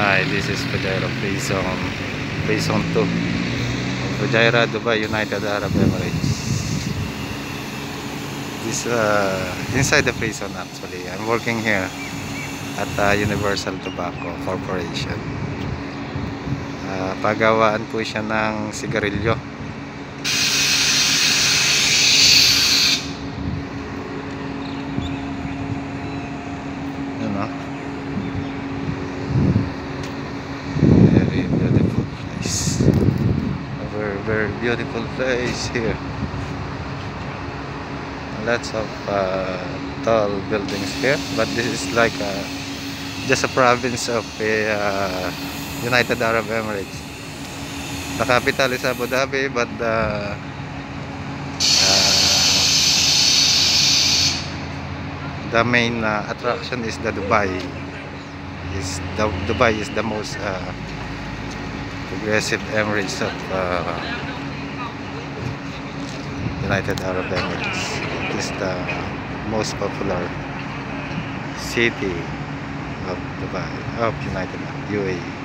Hi, this is Fujairah Free Zone, Free Zone 2. Fujairah, Dubai, United Arab Emirates. This uh, inside the zone actually. I'm working here at uh, Universal Tobacco Corporation. Uh, pagawaan po siya ng sigarilyo. Yun o. Very very, beautiful place here. Lots of uh, tall buildings here, but this is like uh, just a province of the uh, United Arab Emirates. The capital is Abu Dhabi, but the uh, the main uh, attraction is the Dubai. Is the Dubai is the most progressive Emirates of uh, United Arab Emirates. It is the most popular city of Dubai, of United UAE.